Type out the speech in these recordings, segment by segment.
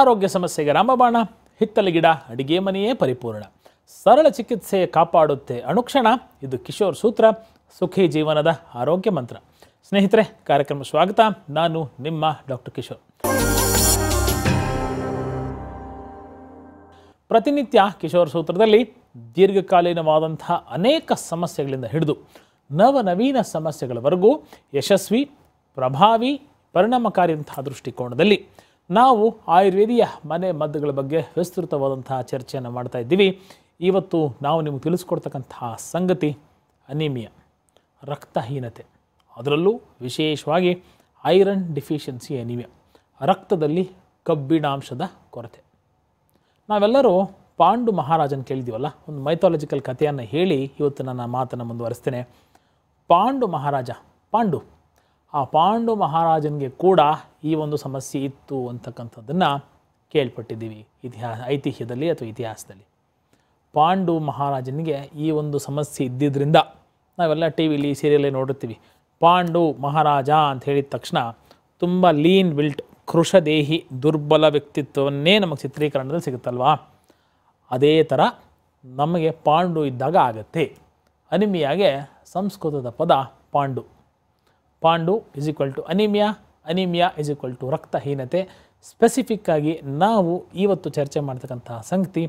ಆರೋಗ್ಯ ಸಮಸ್ಯೆಗೆ ರಾಮಬಾಣ, ಹಿತ್ತಲ ಗಿಡ, ಅಡಿಗೆ ಮನೆಯೇ ಪರಿಪೂರ್ಣ. ಸರಳ ಚಿಕಿತ್ಸೆ ಕಾಪಾಡುತ್ತೆ ಅನುಕ್ಷಣ, ಇದು ಕಿಶೋರ್ ಸೂತ್ರ, ಸುಖಿ ಜೀವನದ ಆರೋಗ್ಯ ಮಂತ್ರ. ಸ್ನೇಹಿತರೆ, ಕಾರ್ಯಕ್ರಮ ಸ್ವಾಗತ, ನಾನು ನಿಮ್ಮ ಡಾಕ್ಟರ್ ಕಿಶೋರ್. ಪ್ರತಿನಿತ್ಯ ಕಿಶೋರ್ ಸೂತ್ರದಲ್ಲಿ ದೀರ್ಘಕಾಲೀನವಾದಂತಹ ಅನೇಕ ಸಮಸ್ಯೆಗಳಿಂದ ಹಿಡಿದು ನವನವೀನ ಸಮಸ್ಯೆಗಳವರೆಗೂ ಯಶಸ್ವಿ, ಪ್ರಭಾವಿ ಪರಿಣಾಮಕಾರಿಯಂತಹ ದೃಷ್ಟಿಕೋನದಲ್ಲಿ ನಾವು ಆಯುರ್ವೇದಿಯ ಮನೆ ಮದ್ದುಗಳ ಬಗ್ಗೆ ವಿಸ್ತೃತವಾದಂತಹ ಚರ್ಚೆಯನ್ನು ಮಾಡ್ತಾ ಇದ್ದೀವಿ. ಇವತ್ತು ನಾವು ನಿಮಗೆ ತಿಳಿಸ್ಕೊಡ್ತಕ್ಕಂತಹ ಸಂಗತಿ ಅನಿಮಿಯಾ, ರಕ್ತಹೀನತೆ. ಅದರಲ್ಲೂ ವಿಶೇಷವಾಗಿ ಐರನ್ ಡಿಫಿಷಿಯನ್ಸಿ ಅನಿಮಿಯಾ, ರಕ್ತದಲ್ಲಿ ಕಬ್ಬಿಣಾಂಶದ ಕೊರತೆ. ನಾವೆಲ್ಲರೂ ಪಾಂಡು ಮಹಾರಾಜನ ಕೇಳಿದ್ದೀವಲ್ಲ ಒಂದು ಮೈಥಾಲಜಿಕಲ್ ಕಥೆಯನ್ನು ಹೇಳಿ ಇವತ್ತು ನನ್ನ ಮಾತನ್ನು ಮುಂದುವರಿಸ್ತೇನೆ. ಪಾಂಡು ಮಹಾರಾಜ, ಪಾಂಡು ಆ ಪಾಂಡು ಮಹಾರಾಜನಿಗೆ ಕೂಡ ಈ ಒಂದು ಸಮಸ್ಯೆ ಇತ್ತು ಅಂತಕ್ಕಂಥದ್ದನ್ನು ಕೇಳ್ಪಟ್ಟಿದ್ದೀವಿ ಇತಿಹಾಸ ಐತಿಹ್ಯದಲ್ಲಿ ಅಥವಾ ಇತಿಹಾಸದಲ್ಲಿ. ಪಾಂಡು ಮಹಾರಾಜನಿಗೆ ಈ ಒಂದು ಸಮಸ್ಯೆ ಇದ್ದಿದ್ದರಿಂದ ನಾವೆಲ್ಲ ಟಿ ವಿಲಿ ಸೀರಿಯಲ್ಲೇ ನೋಡಿರ್ತೀವಿ. ಪಾಂಡು ಮಹಾರಾಜ ಅಂತ ಹೇಳಿದ ತಕ್ಷಣ ತುಂಬ ಲೀನ್ ಬಿಲ್ಟ್, ಕೃಷದೇಹಿ, ದುರ್ಬಲ ವ್ಯಕ್ತಿತ್ವವನ್ನೇ ನಮಗೆ ಚಿತ್ರೀಕರಣದಲ್ಲಿ ಸಿಗುತ್ತಲ್ವಾ? ಅದೇ ಥರ ನಮಗೆ ಪಾಂಡು ಇದ್ದಾಗ ಆಗತ್ತೆ. ಅನಿಮಿಯಾಗೆ ಸಂಸ್ಕೃತದ ಪದ ಪಾಂಡು. Pandu is equal to anaemia anaemia is equal to ರಕ್ತಹೀನತೆ. ಸ್ಪೆಸಿಫಿಕ್ ಆಗಿ ನಾವು ಇವತ್ತು ಚರ್ಚೆ ಮಾಡ್ತಕ್ಕಂತಹ ಸಂಗತಿ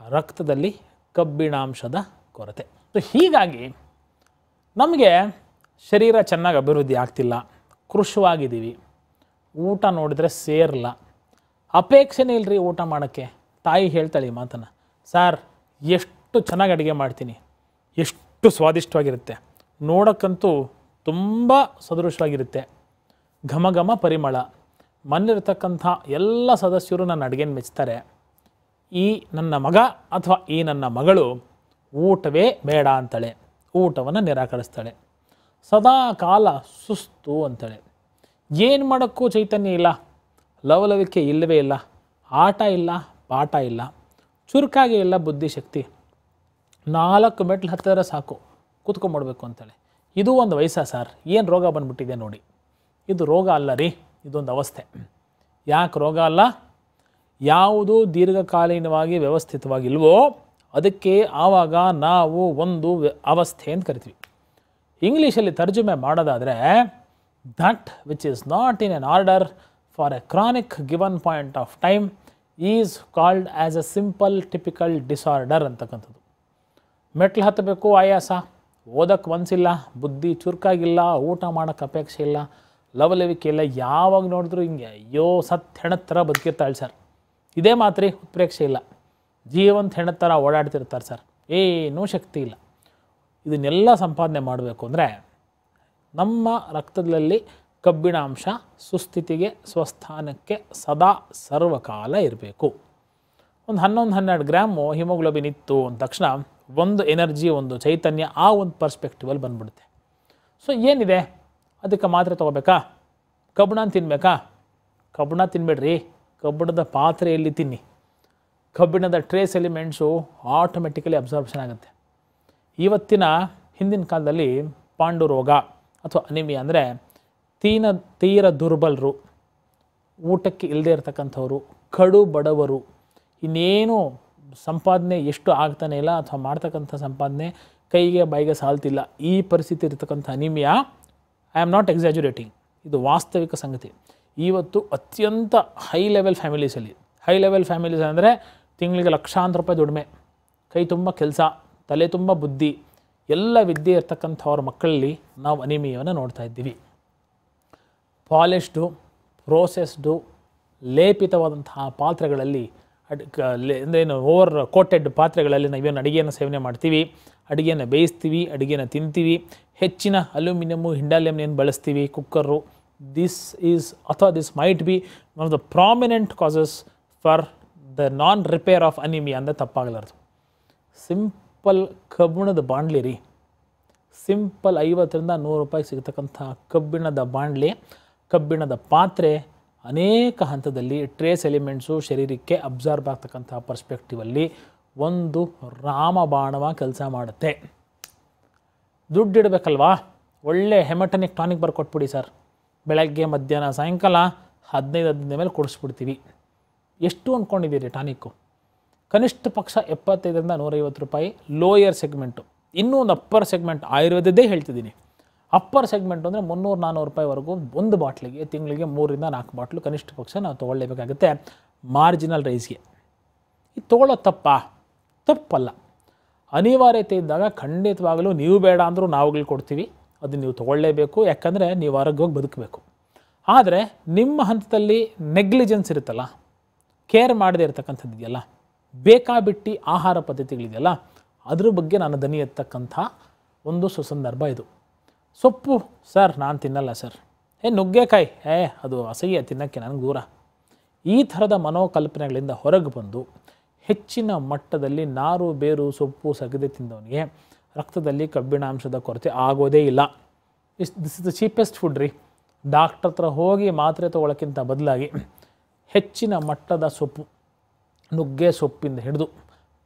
ರಕ್ತದಲ್ಲಿ ಕಬ್ಬಿಣಾಂಶದ ಕೊರತೆ. ಸೊ ಹೀಗಾಗಿ ನಮಗೆ ಶರೀರ ಚೆನ್ನಾಗಿ ಅಭಿವೃದ್ಧಿ ಆಗ್ತಿಲ್ಲ, ಕೃಷವಾಗಿದ್ದೀವಿ, ಊಟ ನೋಡಿದರೆ ಸೇರಲ್ಲ. ಅಪೇಕ್ಷೆನೇ ಇಲ್ಲರಿ ಊಟ ಮಾಡೋಕ್ಕೆ. ತಾಯಿ ಹೇಳ್ತಾಳೆ ಈ ಮಾತನ್ನು, ಸರ್, ಎಷ್ಟು ಚೆನ್ನಾಗಿ ಅಡುಗೆ ಮಾಡ್ತೀನಿ, ಎಷ್ಟು ಸ್ವಾದಿಷ್ಟವಾಗಿರುತ್ತೆ. ನೋಡೋಕ್ಕಂತೂ ತುಂಬ ಸದೃಶವಾಗಿರುತ್ತೆ. ಘಮ ಘಮ ಪರಿಮಳ. ಮನೆಯಲ್ಲಿರ್ತಕ್ಕಂಥ ಎಲ್ಲ ಸದಸ್ಯರು ನನ್ನ ಅಡುಗೆನ ಮೆಚ್ತಾರೆ. ಈ ನನ್ನ ಮಗ ಅಥವಾ ಈ ನನ್ನ ಮಗಳು ಊಟವೇ ಬೇಡ ಅಂತಾಳೆ. ಊಟವನ್ನು ನಿರಾಕರಿಸ್ತಾಳೆ. ಸದಾ ಕಾಲ ಸುಸ್ತು ಅಂತಾಳೆ. ಏನು ಮಾಡೋಕ್ಕೂ ಚೈತನ್ಯ ಇಲ್ಲ. ಲವಲವಿಕೆ ಇಲ್ಲವೇ ಇಲ್ಲ. ಆಟ ಇಲ್ಲ, ಪಾಠ ಇಲ್ಲ. ಚುರುಕಾಗಿ ಇಲ್ಲ ಬುದ್ಧಿಶಕ್ತಿ. ನಾಲ್ಕು ಮೆಟ್ಲು ಹತ್ತಿರ ಸಾಕು. ಕೂತ್ಕೊಂಡ್ಬಿಡ್ಬೇಕು ಅಂತಾಳೆ. ಇದು ಒಂದು ವಯಸ್ಸ ಸರ್. ಏನು ರೋಗ ಬಂದ್ಬಿಟ್ಟಿದೆ ನೋಡಿ. ಇದು ರೋಗ ಅಲ್ಲ ರೀ. ಇದೊಂದು ಅವಸ್ಥೆ. ಯಾಕೆ ರೋಗ ಅಲ್ಲ? ಯಾವುದು ದೀರ್ಘಕಾಲೀನವಾಗಿ ವ್ಯವಸ್ಥಿತವಾಗಿಲ್ವೋ ಅದಕ್ಕೆ ಆವಾಗ ನಾವು ಒಂದು ಅವಸ್ಥೆ ಅಂತ ಕರಿತೀವಿ. ಇಂಗ್ಲೀಷಲ್ಲಿ ತರ್ಜುಮೆ ಮಾಡೋದಾದರೆ that which is not in an order for a chronic given point of time is called as a simple typical disorder ಅಂತಕ್ಕಂಥದ್ದು. ಮೆಟ್ಲು ಹತ್ತಬೇಕು ಆಯಾಸ. ಓದಕ್ಕೆ ಮನಸ್ಸಿಲ್ಲ ಬುದ್ಧಿ ಚುರುಕಾಗಿಲ್ಲ, ಊಟ ಮಾಡೋಕ್ಕೆ ಅಪೇಕ್ಷೆ ಇಲ್ಲ, ಲವಲವಿಕೆ ಇಲ್ಲ, ಯಾವಾಗ ನೋಡಿದ್ರು ಹಿಂಗೆ ಅಯ್ಯೋ ಸತ್ ಹೆಣದ ಥರ ಬದುಕಿರ್ತಾಳೆ ಸರ್. ಇದೇ ಮಾತ್ರಿ ಉತ್ಪ್ರೇಕ್ಷೆ ಇಲ್ಲ. ಜೀವಂತ ಹೆಣದ ಥರ ಓಡಾಡ್ತಿರ್ತಾರೆ ಸರ್. ಏನೂ ಶಕ್ತಿ ಇಲ್ಲ. ಇದನ್ನೆಲ್ಲ ಸಂಪಾದನೆ ಮಾಡಬೇಕು ಅಂದರೆ ನಮ್ಮ ರಕ್ತದಲ್ಲಿ ಕಬ್ಬಿಣಾಂಶ ಸುಸ್ಥಿತಿಗೆ, ಸ್ವಸ್ಥಾನಕ್ಕೆ ಸದಾ ಸರ್ವಕಾಲ ಇರಬೇಕು. ಒಂದು ಹನ್ನೊಂದು ಹನ್ನೆರಡು ಗ್ರಾಮು ಹಿಮೋಗ್ಲೋಬಿನ್ ಇತ್ತು ಅಂದ ತಕ್ಷಣ ಒಂದು ಎನರ್ಜಿ, ಒಂದು ಚೈತನ್ಯ ಆ ಒಂದು ಪರ್ಸ್ಪೆಕ್ಟಿವಲ್ಲಿ ಬಂದ್ಬಿಡುತ್ತೆ. ಸೊ ಏನಿದೆ? ಅದಕ್ಕೆ ಮಾತ್ರೆ ತೊಗೋಬೇಕಾ? ಕಬ್ಬಣ ತಿನ್ನಬೇಕಾ ಕಬ್ಬಣ ತಿನ್ನಬೇಡ್ರಿ ಕಬ್ಬಿಣದ ಪಾತ್ರೆಯಲ್ಲಿ ತಿನ್ನಿ. ಕಬ್ಬಿಣದ ಟ್ರೇಸ್ ಎಲಿಮೆಂಟ್ಸು ಆಟೋಮೆಟಿಕಲಿ ಅಬ್ಸಾರ್ಪ್ಷನ್ ಆಗುತ್ತೆ. ಇವತ್ತಿನ ಹಿಂದಿನ ಕಾಲದಲ್ಲಿ ಪಾಂಡು ರೋಗ ಅಥವಾ ಅನಿಮಿ ಅಂದರೆ ತೀನ, ತೀರ ದುರ್ಬಲರು, ಊಟಕ್ಕೆ ಇಲ್ಲದೆ ಇರತಕ್ಕಂಥವ್ರು, ಕಡು ಬಡವರು, ಇನ್ನೇನು ಸಂಪಾದನೆ ಎಷ್ಟು ಆಗ್ತಾನೆ ಇಲ್ಲ ಅಥವಾ ಮಾಡ್ತಕ್ಕಂಥ ಸಂಪಾದನೆ ಕೈಗೆ ಬಾಯಿಗೆ ಸಾಲ್ತಿಲ್ಲ, ಈ ಪರಿಸ್ಥಿತಿ ಇರತಕ್ಕಂಥ anaemia I am not exaggerating ಇದು ವಾಸ್ತವಿಕ ಸಂಗತಿ. ಇವತ್ತು ಅತ್ಯಂತ ಹೈ ಲೆವೆಲ್ ಫ್ಯಾಮಿಲೀಸಲ್ಲಿ ಹೈ ಲೆವೆಲ್ ಫ್ಯಾಮಿಲೀಸ್ ಅಂದರೆ ತಿಂಗಳಿಗೆ ಲಕ್ಷಾಂತರ ರೂಪಾಯಿ ದುಡಿಮೆ, ಕೈ ತುಂಬ ಕೆಲಸ, ತಲೆ ತುಂಬ ಬುದ್ಧಿ, ಎಲ್ಲ ವಿದ್ಯೆ ಇರ್ತಕ್ಕಂಥವ್ರ ಮಕ್ಕಳಲ್ಲಿ ನಾವು ಅನಿಮಿಯವನ್ನು ನೋಡ್ತಾ ಇದ್ದೀವಿ. ಪಾಲಿಶ್ಡು ಪ್ರೋಸೆಸ್ಡು ಲೇಪಿತವಾದಂತಹ ಪಾತ್ರೆಗಳಲ್ಲಿ ಅಡ್ ಏನು ಓವರ್ ಕೋಟೆಡ್ ಪಾತ್ರೆಗಳಲ್ಲಿ ನಾವೇನು ಅಡುಗೆಯನ್ನು ಸೇವನೆ ಮಾಡ್ತೀವಿ, ಅಡುಗೆಯನ್ನು ಬೇಯಿಸ್ತೀವಿ, ಅಡುಗೆಯನ್ನು ತಿಂತೀವಿ, ಹೆಚ್ಚಿನ ಅಲ್ಯೂಮಿನಿಯಮು ಹಿಂಡಾಲಿಯಮ್ನೇನು ಬಳಸ್ತೀವಿ ಕುಕ್ಕರು ದಿಸ್ ಈಸ್ ಅಥವಾ this might be one of the prominent causes for the non repair of anaemia ಅಂದರೆ ತಪ್ಪಾಗಲಾರ್ದು. ಸಿಂಪಲ್ ಕಬ್ಬಿಣದ ಬಾಂಡ್ಲಿ ರೀ. ಸಿಂಪಲ್ ಐವತ್ತರಿಂದ ನೂರು ರೂಪಾಯಿ ಸಿಗತಕ್ಕಂಥ ಕಬ್ಬಿಣದ ಬಾಂಡ್ಲಿ ಕಬ್ಬಿಣದ ಪಾತ್ರೆ ಅನೇಕ ಹಂತದಲ್ಲಿ ಟ್ರೇಸ್ ಎಲಿಮೆಂಟ್ಸು ಶರೀರಕ್ಕೆ ಅಬ್ಸಾರ್ಬ್ ಆಗ್ತಕ್ಕಂಥ ಪರ್ಸ್ಪೆಕ್ಟಿವಲ್ಲಿ ಒಂದು ರಾಮಬಾಣವ ಕೆಲಸ ಮಾಡುತ್ತೆ. ದುಡ್ಡಿಡಬೇಕಲ್ವಾ ಒಳ್ಳೆ ಹೆಮಟನಿಕ್ ಟಾನಿಕ್ ಬರ್ಕೊಟ್ಬಿಡಿ ಸರ್ ಬೆಳಗ್ಗೆ, ಮಧ್ಯಾಹ್ನ, ಸಾಯಂಕಾಲ ಹದಿನೈದು ಹದಿನೈದು ಮೇಲೆ ಕೊಡಿಸ್ಬಿಡ್ತೀವಿ. ಎಷ್ಟು ಅಂದ್ಕೊಂಡಿದ್ದೀರಿ ಟಾನಿಕ್ಕು ಕನಿಷ್ಠ ಪಕ್ಷ ಎಪ್ಪತ್ತೈದರಿಂದ ನೂರೈವತ್ತು ರೂಪಾಯಿ ಲೋಯರ್ ಸೆಗ್ಮೆಂಟು ಇನ್ನೂ ಒಂದು ಅಪ್ಪರ್ ಸೆಗ್ಮೆಂಟ್ ಆಯುರ್ವೇದದ್ದೇ ಹೇಳ್ತಿದ್ದೀನಿ. ಅಪ್ಪರ್ ಸೆಗ್ಮೆಂಟ್ ಅಂದರೆ ಮುನ್ನೂರು ನಾನ್ನೂರು ರೂಪಾಯಿವರೆಗೂ ಒಂದು ಬಾಟ್ಲಿಗೆ ತಿಂಗಳಿಗೆ ಮೂರಿಂದ ನಾಲ್ಕು ಬಾಟ್ಲು ಕನಿಷ್ಠ ಪಕ್ಷ ನಾವು ತೊಗೊಳ್ಳೇಬೇಕಾಗುತ್ತೆ. ಮಾರ್ಜಿನಲ್ ರೈಸ್ಗೆ ಇದು ತೊಗೊಳ್ಳೋ ತಪ್ಪಾ? ತಪ್ಪಲ್ಲ. ಅನಿವಾರ್ಯತೆ ಇದ್ದಾಗ ಖಂಡಿತವಾಗಲೂ ನೀವು ಬೇಡ ಅಂದರೂ ನಾವುಗಳು ಕೊಡ್ತೀವಿ. ಅದು ನೀವು ತೊಗೊಳ್ಳೇಬೇಕು. ಯಾಕಂದರೆ ನೀವು ಆರೋಗ್ಯವಾಗಿ ಬದುಕಬೇಕು. ಆದರೆ ನಿಮ್ಮ ಹಂತದಲ್ಲಿ ನೆಗ್ಲಿಜೆನ್ಸ್ ಇರುತ್ತಲ್ಲ? ಕೇರ್ ಮಾಡದೇ ಇರತಕ್ಕಂಥದ್ದು ಇದೆಯಲ್ಲ? ಬೇಕಾಬಿಟ್ಟಿ ಆಹಾರ ಪದ್ಧತಿಗಳಿದೆಯಲ್ಲ? ಅದ್ರ ಬಗ್ಗೆ ನಾನು ದನಿ ಎತ್ತಕ್ಕಂಥ ಒಂದು ಸುಸಂದರ್ಭ ಇದು. ಸೊಪ್ಪು, ಸರ್, ನಾನು ತಿನ್ನಲ್ಲ, ಸರ್. ಏ, ನುಗ್ಗೆಕಾಯಿ, ಏ, ಅದು ಅಸಹ್ಯ ತಿನ್ನೋಕ್ಕೆ ನನಗೆ ದೂರ. ಈ ಥರದ ಮನೋಕಲ್ಪನೆಗಳಿಂದ ಹೊರಗೆ ಬಂದು ಹೆಚ್ಚಿನ ಮಟ್ಟದಲ್ಲಿ ನಾರು, ಬೇರು, ಸೊಪ್ಪು ಸಗದೆ ತಿಂದವನಿಗೆ ರಕ್ತದಲ್ಲಿ ಕಬ್ಬಿಣಾಂಶದ ಕೊರತೆ ಆಗೋದೇ ಇಲ್ಲ. Is, this is the cheapest food ರೀ. ಡಾಕ್ಟರ್ ಹತ್ರ ಹೋಗಿ ಮಾತ್ರೆ ತೊಗೊಳಕ್ಕಿಂತ ಬದಲಾಗಿ ಹೆಚ್ಚಿನ ಮಟ್ಟದ ಸೊಪ್ಪು, ನುಗ್ಗೆ ಸೊಪ್ಪಿಂದ ಹಿಡಿದು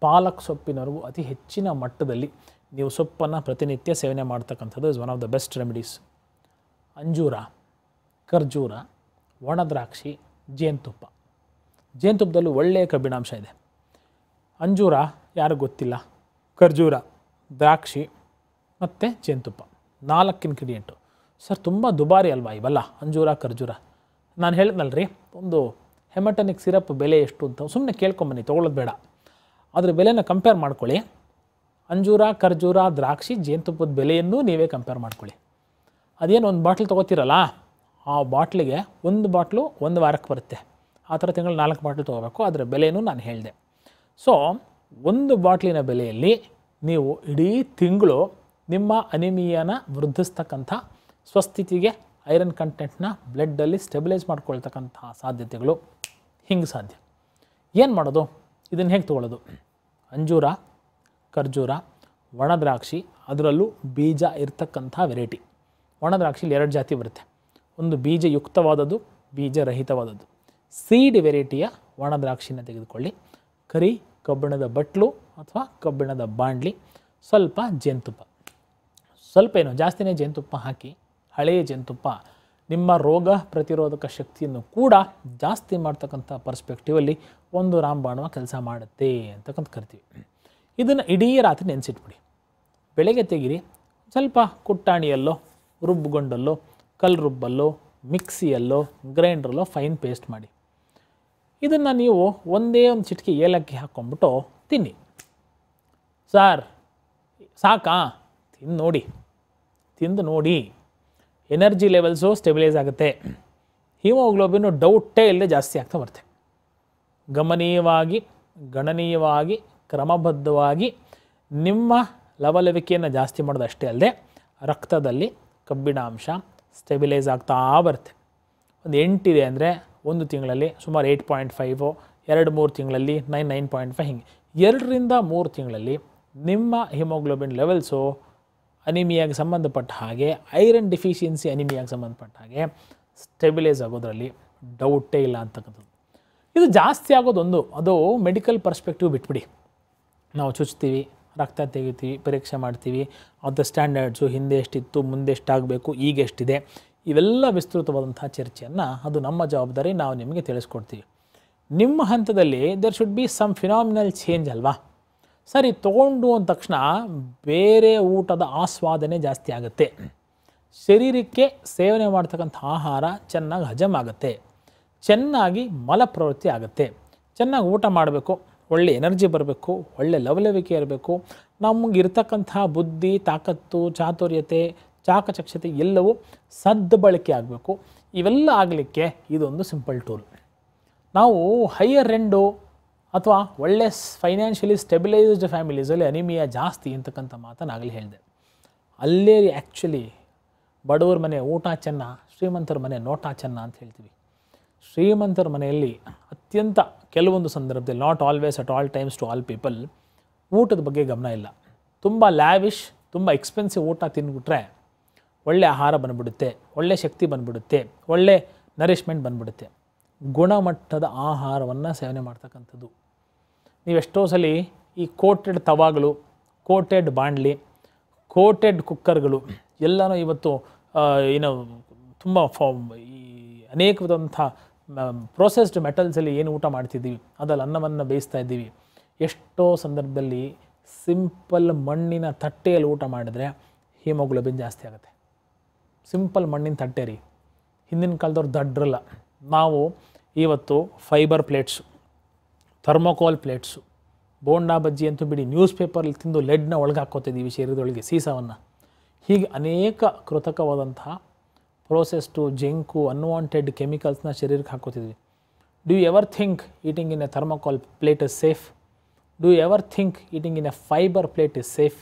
ಪಾಲಕ್ ಸೊಪ್ಪಿನವರೆಗೂ ಅತಿ ಹೆಚ್ಚಿನ ಮಟ್ಟದಲ್ಲಿ ನೀವು ಸೊಪ್ಪನ್ನು ಪ್ರತಿನಿತ್ಯ ಸೇವನೆ ಮಾಡ್ತಕ್ಕಂಥದ್ದು is one of the best remedies ಅಂಜೂರ, ಖರ್ಜೂರ, ಒಣದ್ರಾಕ್ಷಿ, ಜೇನುತುಪ್ಪ. ಜೇನುತುಪ್ಪದಲ್ಲೂ ಒಳ್ಳೆಯ ಕಬ್ಬಿಣಾಂಶ ಇದೆ. ಅಂಜೂರ ಯಾರಿಗೂ ಗೊತ್ತಿಲ್ಲ. ಖರ್ಜೂರ, ದ್ರಾಕ್ಷಿ ಮತ್ತು ಜೇನುತುಪ್ಪ. ನಾಲ್ಕು ಇನ್ಗ್ರೀಡಿಯೆಂಟು ಸರ್, ತುಂಬ ದುಬಾರಿ ಅಲ್ವಾ ಇವಲ್ಲ? ಅಂಜೂರ, ಖರ್ಜೂರ. ನಾನು ಹೇಳಿದ್ನಲ್ರಿ, ಒಂದು ಹೆಮಟನಿಕ್ ಸಿರಪ್ ಬೆಲೆ ಎಷ್ಟು ಅಂತ ಸುಮ್ಮನೆ ಕೇಳ್ಕೊಂಬನ್ನಿ ತೊಗೊಳ್ಳೋದು ಬೇಡ. ಅದ್ರ ಬೆಲೆನ ಕಂಪೇರ್ ಮಾಡ್ಕೊಳ್ಳಿ. ಅಂಜೂರ, ಖರ್ಜೂರ, ದ್ರಾಕ್ಷಿ, ಜೇನುತುಪ್ಪದ ಬೆಲೆಯನ್ನು ನೀವೇ ಕಂಪೇರ್ ಮಾಡ್ಕೊಳ್ಳಿ. ಅದೇನು ಒಂದು ಬಾಟ್ಲ್ ತೊಗೋತೀರಲ್ಲ, ಆ ಬಾಟ್ಲಿಗೆ ಒಂದು ಬಾಟ್ಲು ಒಂದು ವಾರಕ್ಕೆ ಬರುತ್ತೆ. ಆ ಥರ ತಿಂಗಳು ನಾಲ್ಕು ಬಾಟ್ಲು ತೊಗೋಬೇಕು, ಅದರ ಬೆಲೆಯೂ ನಾನು ಹೇಳಿದೆ. ಸೊ ಒಂದು ಬಾಟ್ಲಿನ ಬೆಲೆಯಲ್ಲಿ ನೀವು ಇಡೀ ತಿಂಗಳು ನಿಮ್ಮ ಅನಿಮಿಯನ ವೃದ್ಧಿಸ್ತಕ್ಕಂಥ ಸ್ವಸ್ಥಿತಿಗೆ, ಐರನ್ ಕಂಟೆಂಟ್ನ ಬ್ಲಡ್ಡಲ್ಲಿ ಸ್ಟೆಬಿಲೈಸ್ ಮಾಡ್ಕೊಳ್ತಕ್ಕಂಥ ಸಾಧ್ಯತೆಗಳು ಹಿಂಗೆ ಸಾಧ್ಯ. ಏನು ಮಾಡೋದು? ಇದನ್ನು ಹೇಗೆ ತೊಗೊಳ್ಳೋದು? ಅಂಜೂರ ಖರ್ಜೂರ, ಒಣದ್ರಾಕ್ಷಿ, ಅದರಲ್ಲೂ ಬೀಜ ಇರ್ತಕ್ಕಂಥ ವೆರೈಟಿ ಒಣದ್ರಾಕ್ಷಿಲಿ ಎರಡು ಜಾತಿ ಬರುತ್ತೆ. ಒಂದು ಬೀಜಯುಕ್ತವಾದದ್ದು, ಬೀಜರಹಿತವಾದದ್ದು. ಸೀಡ್ ವೆರೈಟಿಯ ಒಣದ್ರಾಕ್ಷಿನ ತೆಗೆದುಕೊಳ್ಳಿ. ಕರಿ, ಕಬ್ಬಿಣದ ಬಟ್ಲು ಅಥವಾ ಕಬ್ಬಿಣದ ಬಾಂಡ್ಲಿ, ಸ್ವಲ್ಪ ಜೇನುತುಪ್ಪ. ಸ್ವಲ್ಪ ಏನು, ಜಾಸ್ತಿನೇ ಜೇನುತುಪ್ಪ ಹಾಕಿ, ಹಳೆಯ ಜೇನುತುಪ್ಪ ನಿಮ್ಮ ರೋಗ ಪ್ರತಿರೋಧಕ ಶಕ್ತಿಯನ್ನು ಕೂಡ ಜಾಸ್ತಿ ಮಾಡ್ತಕ್ಕಂಥ ಪರ್ಸ್ಪೆಕ್ಟಿವಲ್ಲಿ ಒಂದು ರಾಮಬಾಣುವ ಕೆಲಸ ಮಾಡುತ್ತೆ ಅಂತಕ್ಕಂಥ ಕರಿತೀವಿ. ಇದನ್ನು ಇಡೀ ರಾತ್ರಿ ನೆನೆಸಿಟ್ಬಿಡಿ. ಬೆಳಗ್ಗೆ ತೆಗಿರಿ, ಸ್ವಲ್ಪ ಕುಟ್ಟಾಣಿಯಲ್ಲೋ, ರುಬ್ಬುಗೊಂಡಲ್ಲೋ ಕಲ್ಲು ರುಬ್ಬಲ್ಲೋ, ಮಿಕ್ಸಿಯಲ್ಲೋ, ಗ್ರೈಂಡ್ರಲ್ಲೋ ಫೈನ್ ಪೇಸ್ಟ್ ಮಾಡಿ. ಇದನ್ನು ನೀವು ಒಂದೇ ಒಂದು ಚಿಟಿಕೆ ಏಲಕ್ಕಿ ಹಾಕ್ಕೊಂಬಿಟ್ಟು ತಿನ್ನಿ. ಸಾರ್, ಸಾಕಾ? ತಿಂದು ನೋಡಿ. ತಿಂದು ನೋಡಿ. ಎನರ್ಜಿ ಲೆವೆಲ್ಸು ಸ್ಟೆಬಿಲೈಸ್ ಆಗುತ್ತೆ. ಹಿಮೋಗ್ಲೋಬಿನ್ ಡೌಟೇ ಇಲ್ಲದೆ ಜಾಸ್ತಿ ಆಗ್ತಾ ಬರುತ್ತೆ. ಗಮನೀಯವಾಗಿ, ಗಣನೀಯವಾಗಿ ಕ್ರಮಬದ್ಧವಾಗಿ ನಿಮ್ಮ ಲವಲವಿಕೆಯನ್ನು ಜಾಸ್ತಿ ಮಾಡೋದು ಅಷ್ಟೇ ಅಲ್ಲದೆ ರಕ್ತದಲ್ಲಿ ಕಬ್ಬಿಣಾಂಶ ಸ್ಟೆಬಿಲೈಸ್ ಆಗ್ತಾ ಬರುತ್ತೆ. ಒಂದು ಎಂಟಿದೆ ಅಂದರೆ ಒಂದು ತಿಂಗಳಲ್ಲಿ ಸುಮಾರು ಏಯ್ಟ್ ಪಾಯಿಂಟ್ ಫೈವು ಎರಡು ಮೂರು ತಿಂಗಳಲ್ಲಿ ನೈನ್ ನೈನ್ ಪಾಯಿಂಟ್ ಫೈವ್ ಹಿಂಗೆ. ಎರಡರಿಂದ ಮೂರು ತಿಂಗಳಲ್ಲಿ ನಿಮ್ಮ ಹಿಮೋಗ್ಲೋಬಿನ್ ಲೆವೆಲ್ಸು ಅನಿಮಿಯಾಗಿ ಸಂಬಂಧಪಟ್ಟ ಹಾಗೆ ಐರನ್ ಡಿಫಿಷಿಯನ್ಸಿ ಅನಿಮಿಯಾಗಿ ಸಂಬಂಧಪಟ್ಟ ಹಾಗೆ ಸ್ಟೆಬಿಲೈಸ್ ಆಗೋದರಲ್ಲಿ ಡೌಟೇ ಇಲ್ಲ ಅಂತಕ್ಕಂಥದ್ದು. ಇದು ಜಾಸ್ತಿ ಆಗೋದೊಂದು, ಅದು ಮೆಡಿಕಲ್ ಪರ್ಸ್ಪೆಕ್ಟಿವ್ ಬಿಟ್ಬಿಡಿ. ನಾವು ಚುಚ್ತೀವಿ, ರಕ್ತ ತೆಗಿತೀವಿ, ಪರೀಕ್ಷೆ ಮಾಡ್ತೀವಿ. ಅದು ಸ್ಟ್ಯಾಂಡರ್ಡ್ಸು ಹಿಂದೆ ಎಷ್ಟಿತ್ತು, ಮುಂದೆ ಎಷ್ಟಾಗಬೇಕು, ಈಗ ಎಷ್ಟಿದೆ, ಇವೆಲ್ಲ ವಿಸ್ತೃತವಾದಂಥ ಚರ್ಚೆಯನ್ನು ಅದು ನಮ್ಮ ಜವಾಬ್ದಾರಿ ನಾವು ನಿಮಗೆ ತಿಳಿಸ್ಕೊಡ್ತೀವಿ. ನಿಮ್ಮ ಹಂತದಲ್ಲಿ there should be some phenomenal change ಅಲ್ವಾ? ಸರಿ, ತೊಗೊಂಡು ಅಂದ ತಕ್ಷಣ ಬೇರೆ ಊಟದ ಆಸ್ವಾದನೆ ಜಾಸ್ತಿ ಆಗುತ್ತೆ. ಶರೀರಕ್ಕೆ ಸೇವನೆ ಮಾಡ್ತಕ್ಕಂಥ ಆಹಾರ ಚೆನ್ನಾಗಿ ಹಜಮ್ ಆಗುತ್ತೆ. ಚೆನ್ನಾಗಿ ಮಲ ಪ್ರವೃತ್ತಿ ಆಗುತ್ತೆ. ಚೆನ್ನಾಗಿ ಊಟ ಮಾಡಬೇಕು. ಒಳ್ಳೆ ಎನರ್ಜಿ ಬರಬೇಕು, ಒಳ್ಳೆ ಲವಲವಿಕೆ ಇರಬೇಕು. ನಮಗೆ ಇರ್ತಕ್ಕಂತಹ ಬುದ್ಧಿ, ತಾಕತ್ತು, ಚಾತುರ್ಯತೆ, ಚಾಕಚಕ್ಷತೆ ಎಲ್ಲವೂ ಸದ್ಬಳಕೆ ಆಗಬೇಕು. ಇವೆಲ್ಲ ಆಗಲಿಕ್ಕೆ ಇದೊಂದು ಸಿಂಪಲ್ ಟೂಲ್ ನಾವು ಹೈಯರ್ ಎಂಡು ಅಥವಾ ಒಳ್ಳೆ ಫೈನಾನ್ಷಿಯಲಿ ಸ್ಟೆಬಿಲೈಸ್ಡ್ ಫ್ಯಾಮಿಲೀಸಲ್ಲಿ ಅನಿಮಿಯಾ ಜಾಸ್ತಿ ಅಂತಕ್ಕಂಥ ಮಾತನ್ನು ಆಗಲಿ ಹೇಳಿದೆ. ಅಲ್ಲೇ ಆ್ಯಕ್ಚುಲಿ ಬಡವರ ಮನೆ ಊಟ ಚೆನ್ನ, ಶ್ರೀಮಂತರ ಮನೆ ನೋಟ ಚೆನ್ನ ಅಂತ ಹೇಳ್ತೀವಿ. ಶ್ರೀಮಂತರ ಮನೆಯಲ್ಲಿ ಅತ್ಯಂತ ಕೆಲವೊಂದು ಸಂದರ್ಭದಲ್ಲಿ not always at all times to all people ಊಟದ ಬಗ್ಗೆ ಗಮನ ಇಲ್ಲ. ತುಂಬ ಲ್ಯಾವಿಶ್ ತುಂಬ ಎಕ್ಸ್ಪೆನ್ಸಿವ್ ಊಟ ತಿಂದ್ಬಿಟ್ರೆ ಒಳ್ಳೆ ಆಹಾರ ಬಂದ್ಬಿಡುತ್ತೆ, ಒಳ್ಳೆ ಶಕ್ತಿ ಬಂದ್ಬಿಡುತ್ತೆ, ಒಳ್ಳೆ ನರಿಷ್ಮೆಂಟ್ ಬಂದ್ಬಿಡುತ್ತೆ. ಗುಣಮಟ್ಟದ ಆಹಾರವನ್ನು ಸೇವನೆ ಮಾಡ್ತಕ್ಕಂಥದ್ದು. ನೀವೆಷ್ಟೋ ಸಲ ಈ ಕೋಟೆಡ್ ತವಾಗಳು ಕೋಟೆಡ್ ಬಾಂಡ್ಲಿ ಕೋಟೆಡ್ ಕುಕ್ಕರ್ಗಳು ಎಲ್ಲನೂ ಇವತ್ತು ಏನು ತುಂಬ ಫ ಈ ಅನೇಕವಾದಂಥ ಪ್ರೊಸೆಸ್ಡ್ ಮೆಟಲ್ಸಲ್ಲಿ ಏನು ಊಟ ಮಾಡ್ತಿದ್ದೀವಿ, ಅದ್ರಲ್ಲಿ ಅನ್ನವನ್ನು ಬೇಯಿಸ್ತಾ ಇದ್ದೀವಿ. ಎಷ್ಟೋ ಸಂದರ್ಭದಲ್ಲಿ ಸಿಂಪಲ್ ಮಣ್ಣಿನ ತಟ್ಟೆಯಲ್ಲಿ ಊಟ ಮಾಡಿದ್ರೆ ಹಿಮೋಗ್ಲೋಬಿನ್ ಜಾಸ್ತಿ ಆಗುತ್ತೆ. ಸಿಂಪಲ್ ಮಣ್ಣಿನ ತಟ್ಟೆ ರೀ. ಹಿಂದಿನ ಕಾಲದವ್ರು ದಡ್ಡ್ರಲ್ಲ ನಾವು ಇವತ್ತು fibre plates thermocol plates bonda bajji ಅಂತೂ ಬಿಡಿ ನ್ಯೂಸ್ ಪೇಪರಲ್ಲಿ ತಿಂದು ಲೆಡ್ನ ಒಳಗೆ ಹಾಕ್ಕೋತಿದ್ದೀವಿ ಶರೀರದೊಳಗೆ ಸೀಸವನ್ನು. ಹೀಗೆ ಅನೇಕ ಕೃತಕವಾದಂತಹ ಪ್ರೋಸೆಸ್ಟು ಜಿಂಕು ಅನ್ವಾಂಟೆಡ್ ಕೆಮಿಕಲ್ಸ್ನ ಶರೀರಕ್ಕೆ ಹಾಕೋತಿದ್ವಿ. Do ever think eating in a thermocol plate is safe do you ever think eating in a fibre plate is safe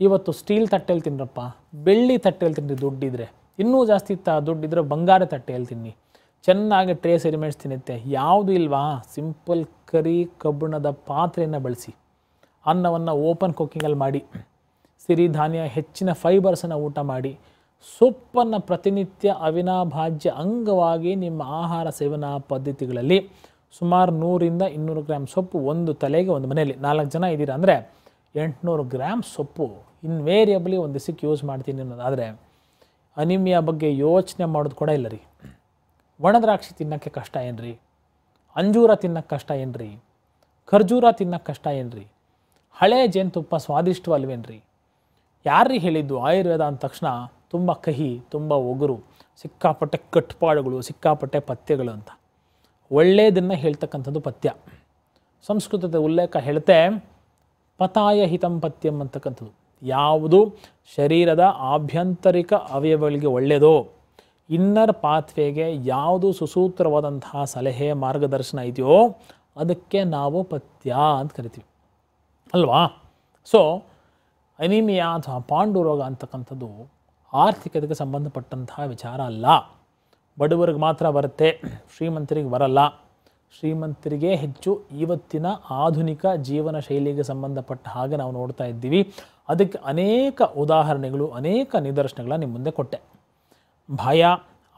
ಇವತ್ತು ಸ್ಟೀಲ್ ತಟ್ಟೆಯಲ್ಲಿ ತಿನ್ರಪ್ಪ, ಬೆಳ್ಳಿ ತಟ್ಟೆಯಲ್ಲಿ ತಿನ್ನಿ ದುಡ್ಡಿದ್ರೆ ಇನ್ನೂ ಜಾಸ್ತಿ ತ ದುಡ್ಡಿದ್ರೆ ಬಂಗಾರ ತಟ್ಟೆಯಲ್ಲಿ ತಿನ್ನಿ. ಚೆನ್ನಾಗಿ ಟ್ರೇಸ್ ಎಲಿಮೆಂಟ್ಸ್ ತಿನ್ನುತ್ತೆ. ಯಾವುದು ಇಲ್ವಾ? ಸಿಂಪಲ್ ಕರಿ ಕಬ್ಬಿಣದ ಪಾತ್ರೆಯನ್ನು ಬಳಸಿ. ಅನ್ನವನ್ನು ಓಪನ್ ಕುಕ್ಕಿಂಗಲ್ಲಿ ಮಾಡಿ. ಸಿರಿಧಾನ್ಯ ಹೆಚ್ಚಿನ ಫೈಬರ್ಸನ್ನು ಊಟ ಮಾಡಿ. ಸೊಪ್ಪನ್ನು ಪ್ರತಿನಿತ್ಯ ಅವಿನಾಭಾಜ್ಯ ಅಂಗವಾಗಿ ನಿಮ್ಮ ಆಹಾರ ಸೇವನಾ ಪದ್ಧತಿಗಳಲ್ಲಿ ಸುಮಾರು ನೂರಿಂದ ಇನ್ನೂರು ಗ್ರಾಮ್ ಸೊಪ್ಪು ಒಂದು ತಲೆಗೆ ಒಂದು ಮನೆಯಲ್ಲಿ. ನಾಲ್ಕು ಜನ ಇದ್ದೀರಾ ಅಂದರೆ ಎಂಟುನೂರು ಗ್ರಾಮ್ ಸೊಪ್ಪು ಇನ್ವೇರಿಯಬಲಿ ಒಂದು ದಿವಸಕ್ಕೆ ಯೂಸ್ ಮಾಡ್ತೀನಿ ಅನ್ನೋದಾದರೆ ಅನಿಮಿಯಾ ಬಗ್ಗೆ ಯೋಚನೆ ಮಾಡೋದು ಕೂಡ ಇಲ್ಲ ರೀ. ಒಣದ್ರಾಕ್ಷಿ ತಿನ್ನೋಕ್ಕೆ ಕಷ್ಟ ಏನ್ರಿ? ಅಂಜೂರ ತಿನ್ನೋಕ್ಕೆ ಕಷ್ಟ ಏನ್ರಿ? ಖರ್ಜೂರ ತಿನ್ನೋಕ್ಕೆ ಕಷ್ಟ ಏನ್ರಿ? ಹಳೆ ಜೇನುತುಪ್ಪ ಸ್ವಾದಿಷ್ಟವಲ್ವೇನ್ರಿ? ಯಾರೀ ಹೇಳಿದ್ದು ಆಯುರ್ವೇದ ಅಂದ ತಕ್ಷಣ ತುಂಬ ಕಹಿ, ತುಂಬ ಒಗರು, ಸಿಕ್ಕಾಪಟ್ಟೆ ಕಟ್ಪಾಡುಗಳು, ಸಿಕ್ಕಾಪಟ್ಟೆ ಪಥ್ಯಗಳು ಅಂತ. ಒಳ್ಳೆಯದನ್ನು ಹೇಳ್ತಕ್ಕಂಥದ್ದು ಪಥ್ಯ. ಸಂಸ್ಕೃತದ ಉಲ್ಲೇಖ ಹೇಳುತ್ತೆ ಪತಾಯ ಹಿತಂ ಪಥ್ಯಂ ಅಂತಕ್ಕಂಥದ್ದು. ಯಾವುದು? ಶರೀರದ ಆಭ್ಯಂತರಿಕ ಅವಯವಗಳಿಗೆ ಒಳ್ಳೆಯದೋ, ಇನ್ನರ್ ಪಾತ್ವೆಗೆ ಯಾವುದು ಸುಸೂತ್ರವಾದಂತಹ ಸಲಹೆ, ಮಾರ್ಗದರ್ಶನ ಇದೆಯೋ, ಅದಕ್ಕೆ ನಾವು ಪಥ್ಯ ಅಂತ ಕರಿತೀವಿ. ಅಲ್ವಾ? ಸೊ ಅನಿಮಿಯಾ ಅಥವಾ ಪಾಂಡುರೋಗ ಅಂತಕ್ಕಂಥದ್ದು ಆರ್ಥಿಕತೆಗೆ ಸಂಬಂಧಪಟ್ಟಂತಹ ವಿಚಾರ ಅಲ್ಲ. ಬಡವರಿಗೆ ಮಾತ್ರ ಬರುತ್ತೆ, ಶ್ರೀಮಂತರಿಗೆ ಬರಲ್ಲ. ಶ್ರೀಮಂತರಿಗೆ ಹೆಚ್ಚು ಇವತ್ತಿನ ಆಧುನಿಕ ಜೀವನ ಶೈಲಿಗೆ ಸಂಬಂಧಪಟ್ಟ ಹಾಗೆ ನಾವು ನೋಡ್ತಾ ಇದ್ದೀವಿ. ಅದಕ್ಕೆ ಅನೇಕ ಉದಾಹರಣೆಗಳು, ಅನೇಕ ನಿದರ್ಶನಗಳ ನಿಮ್ಮ ಮುಂದೆ ಕೊಟ್ಟೆ. ಭಯ,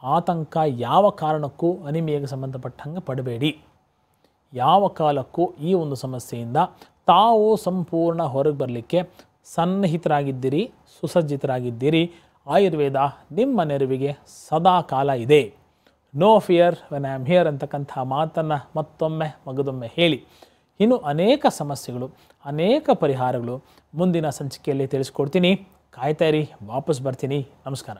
ಆತಂಕ ಯಾವ ಕಾರಣಕ್ಕೂ ಅನಿಮಿಯಾಗೆ ಸಂಬಂಧಪಟ್ಟಂಗೆ ಪಡಬೇಡಿ. ಯಾವ ಕಾಲಕ್ಕೂ ಈ ಒಂದು ಸಮಸ್ಯೆಯಿಂದ ತಾವು ಸಂಪೂರ್ಣ ಹೊರಗೆ ಬರಲಿಕ್ಕೆ ಸನ್ನಿಹಿತರಾಗಿದ್ದೀರಿ, ಸುಸಜ್ಜಿತರಾಗಿದ್ದೀರಿ ಆಯುರ್ವೇದ ನಿಮ್ಮ ನೆರವಿಗೆ ಸದಾ ಕಾಲ ಇದೆ. No fear when I am here ಅಂತಕ್ಕಂಥ ಮಾತನ್ನು ಮತ್ತೊಮ್ಮೆ ಮಗದೊಮ್ಮೆ ಹೇಳಿ. ಇನ್ನು ಅನೇಕ ಸಮಸ್ಯೆಗಳು, ಅನೇಕ ಪರಿಹಾರಗಳು ಮುಂದಿನ ಸಂಚಿಕೆಯಲ್ಲಿ ತಿಳಿಸ್ಕೊಡ್ತೀನಿ. ಕಾಯ್ತಾ ಇರಿ, ವಾಪಸ್ ಬರ್ತೀನಿ. ನಮಸ್ಕಾರ.